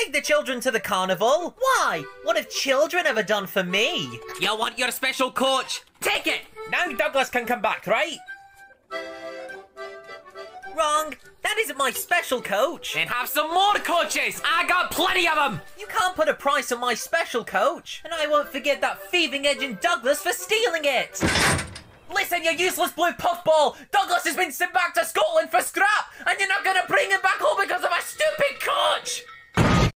Take the children to the carnival. Why? What have children ever done for me? You want your special coach? Take it! Now Douglas can come back, right? Wrong. That isn't my special coach. And have some more coaches! I got plenty of them! You can't put a price on my special coach. And I won't forget that thieving agent Douglas for stealing it. Listen, you useless blue puffball! Douglas has been sent back to Scotland for scrap, and you're not gonna bring him back!